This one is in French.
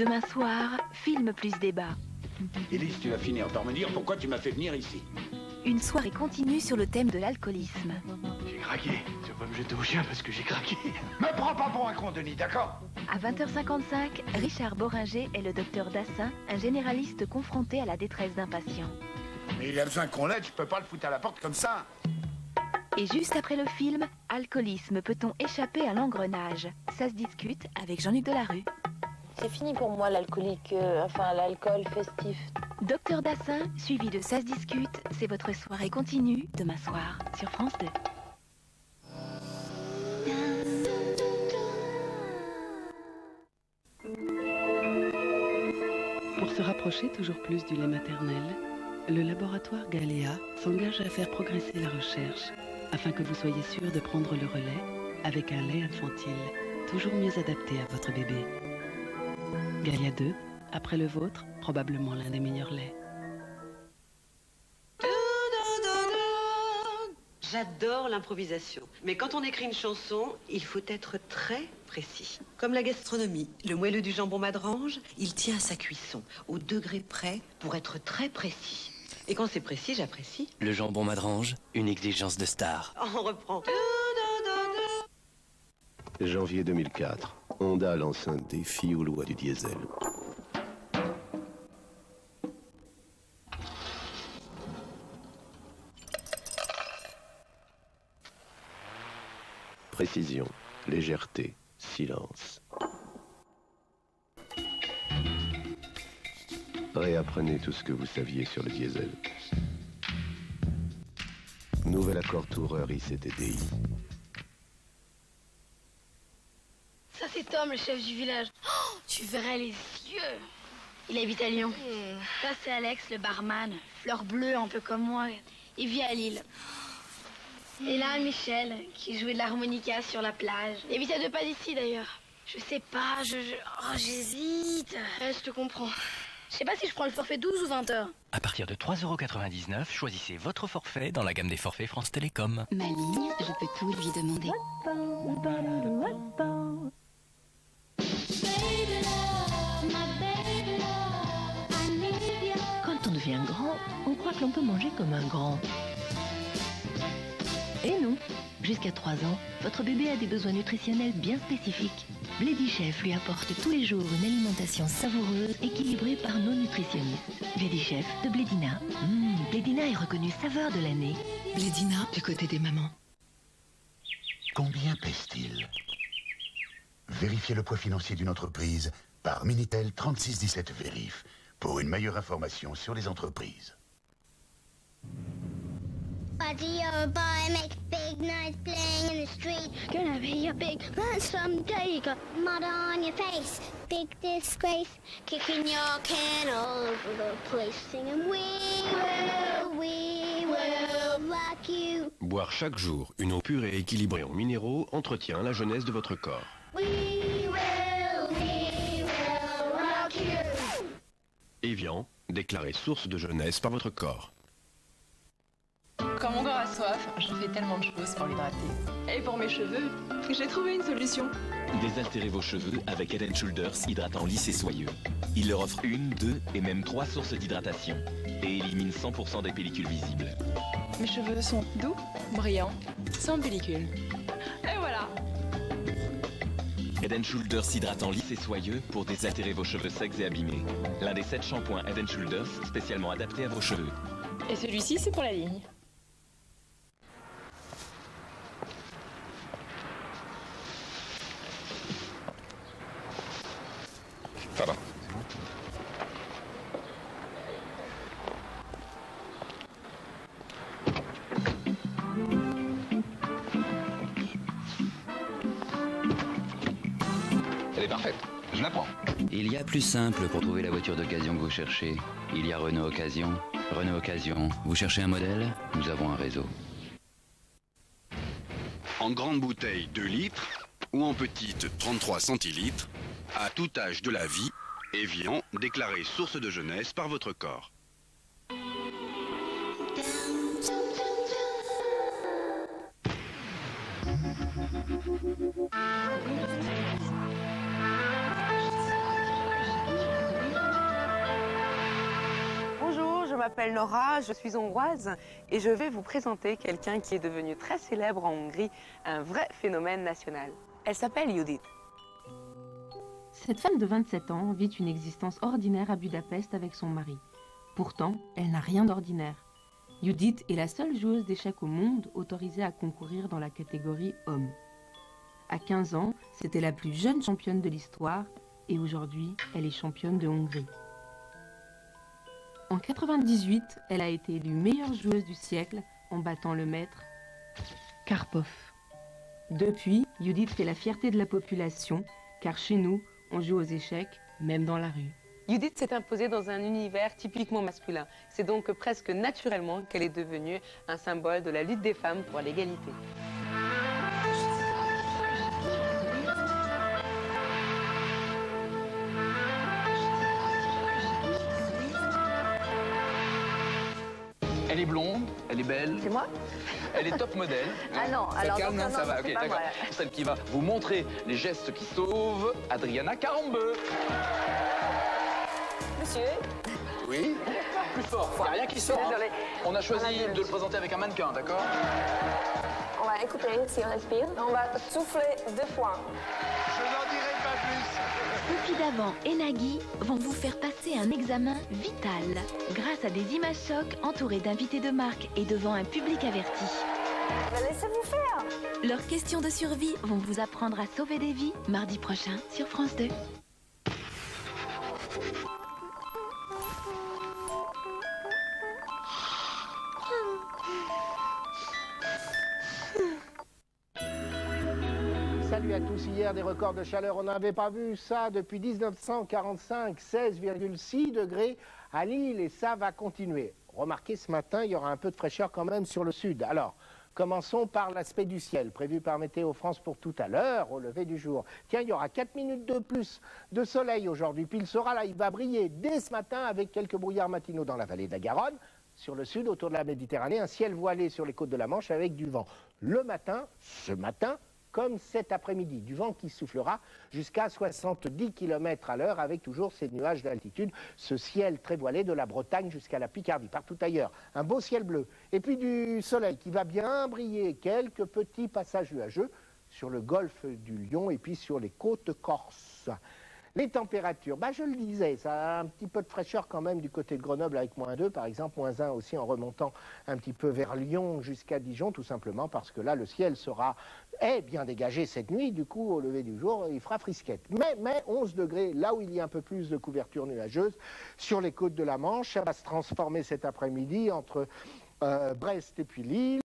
Demain soir, film plus débat. Élise, tu vas finir par me dire pourquoi tu m'as fait venir ici. Une soirée continue sur le thème de l'alcoolisme. J'ai craqué. Tu vas pas me jeter au chien parce que j'ai craqué. Me prends pas pour un con, Denis, d'accord? À 20h55, Richard Boringer est le docteur Dassin, un généraliste confronté à la détresse d'un patient. Mais il a besoin qu'on l'aide, je peux pas le foutre à la porte comme ça. Et juste après le film, Alcoolisme, peut-on échapper à l'engrenage? Ça se discute avec Jean-Luc Delarue. C'est fini pour moi l'alcoolique, euh, enfin l'alcool festif. Docteur Dassin, suivi de Ça se discute, c'est votre soirée continue demain soir sur France 2. Pour se rapprocher toujours plus du lait maternel, le laboratoire Galéa s'engage à faire progresser la recherche afin que vous soyez sûr de prendre le relais avec un lait infantile toujours mieux adapté à votre bébé. Galia 2, après le vôtre, probablement l'un des meilleurs laits. J'adore l'improvisation. Mais quand on écrit une chanson, il faut être très précis. Comme la gastronomie, le moelleux du jambon madrange, il tient à sa cuisson, au degré près, pour être très précis. Et quand c'est précis, j'apprécie. Le jambon madrange, une exigence de star. On reprend. Janvier 2004. Honda lance un défi aux lois du diesel. Précision, légèreté, silence. Réapprenez tout ce que vous saviez sur le diesel. Nouvel accord toureur ICTDI. Ça c'est Tom, le chef du village. Oh, tu verrais les yeux. Il habite à Lyon. Ça c'est Alex, le barman. Fleur bleue, un peu comme moi. Il vit à Lille. Et là, Michel, qui jouait de l'harmonica sur la plage. Il habite à deux pas d'ici d'ailleurs. Je sais pas, je... je- Oh, j'hésite. Ouais, je te comprends. Je sais pas si je prends le forfait 12 ou 20 heures. À partir de 3,99€, choisissez votre forfait dans la gamme des forfaits France Télécom. Ma ligne, je peux tout lui demander. Grand, on croit que l'on peut manger comme un grand. Et non Jusqu'à 3 ans, votre bébé a des besoins nutritionnels bien spécifiques. Bledy Chef lui apporte tous les jours une alimentation savoureuse, équilibrée par nos nutritionnistes. Bledy Chef de Blédina. Mmh, Blédina est reconnue saveur de l'année. Blédina, du côté des mamans. Combien pèse-t-il? Vérifiez le poids financier d'une entreprise par Minitel 3617 Vérif pour une meilleure information sur les entreprises. Buddy or boy, make big noise playing in the street. Gonna be a big man someday. You got mud on your face, big disgrace. Kicking your can all over the place, singing We will, we will rock you. Boire chaque jour une eau pure et équilibrée en minéraux entretient la jeunesse de votre corps. We Déclaré source de jeunesse par votre corps. Quand mon corps a soif, je fais tellement de choses pour l'hydrater. Et pour mes cheveux, j'ai trouvé une solution. Désaltérez vos cheveux avec Head Shoulders hydratant lisse et soyeux. Il leur offre une, deux et même trois sources d'hydratation et élimine 100% des pellicules visibles. Mes cheveux sont doux, brillants, sans pellicule. Et voilà Head Shoulders hydratant lisse et soyeux pour désaltérer vos cheveux secs et abîmés. L'un des 7 shampoings Head Shoulders spécialement adaptés à vos cheveux. Et celui-ci, c'est pour la ligne. Il y a plus simple pour trouver la voiture d'occasion que vous cherchez. Il y a Renault Occasion. Renault Occasion. Vous cherchez un modèle Nous avons un réseau. En grande bouteille 2 litres ou en petite 33 centilitres, à tout âge de la vie, Evian déclaré source de jeunesse par votre corps. M'appelle Nora, je suis hongroise et je vais vous présenter quelqu'un qui est devenu très célèbre en Hongrie, un vrai phénomène national. Elle s'appelle Judith. Cette femme de 27 ans vit une existence ordinaire à Budapest avec son mari. Pourtant, elle n'a rien d'ordinaire. Judith est la seule joueuse d'échecs au monde autorisée à concourir dans la catégorie homme. À 15 ans, c'était la plus jeune championne de l'histoire et aujourd'hui, elle est championne de Hongrie. En 98, elle a été élue meilleure joueuse du siècle en battant le maître Karpov. Depuis, Judith fait la fierté de la population, car chez nous, on joue aux échecs, même dans la rue. Judith s'est imposée dans un univers typiquement masculin. C'est donc presque naturellement qu'elle est devenue un symbole de la lutte des femmes pour l'égalité. Blonde, elle est belle. C'est moi Elle est top modèle. Ah non, Ça alors calme, hein, non, ça va. Ok, d'accord. Celle qui va vous montrer les gestes qui sauvent, Adriana Carambeu. Monsieur Oui. Plus fort. Il n'y a rien qui sort. hein. On a choisi On a de le présenter avec un mannequin, d'accord? On va écouter si on respire. On va souffler deux fois. Sophie Davant et Nagui vont vous faire passer un examen vital grâce à des images chocs entourées d'invités de marque et devant un public averti. Laissez-vous faire. Leurs questions de survie vont vous apprendre à sauver des vies mardi prochain sur France 2. Salut à tous. Hier, des records de chaleur. On n'avait pas vu ça depuis 1945. 16,6 degrés à Lille et ça va continuer. Remarquez, ce matin, il y aura un peu de fraîcheur quand même sur le sud. Alors, commençons par l'aspect du ciel, prévu par Météo France pour tout à l'heure, au lever du jour. Tiens, il y aura 4 minutes de plus de soleil aujourd'hui. Puis il sera là, il va briller dès ce matin avec quelques brouillards matinaux dans la vallée de la Garonne. Sur le sud, autour de la Méditerranée, un ciel voilé sur les côtes de la Manche avec du vent. Le matin, ce matin, comme cet après-midi, du vent qui soufflera jusqu'à 70 km à l'heure avec toujours ces nuages d'altitude, ce ciel très voilé de la Bretagne jusqu'à la Picardie, partout ailleurs. Un beau ciel bleu. Et puis du soleil qui va bien briller, quelques petits passages nuageux sur le golfe du Lion et puis sur les côtes corses. Les températures, bah je le disais, ça a un petit peu de fraîcheur quand même du côté de Grenoble avec moins 2 par exemple, moins 1 aussi en remontant un petit peu vers Lyon jusqu'à Dijon, tout simplement parce que là le ciel sera est bien dégagé cette nuit, du coup au lever du jour il fera frisquette. Mais, mais 11 degrés, là où il y a un peu plus de couverture nuageuse, sur les côtes de la Manche, ça va se transformer cet après-midi entre euh, Brest et puis Lille.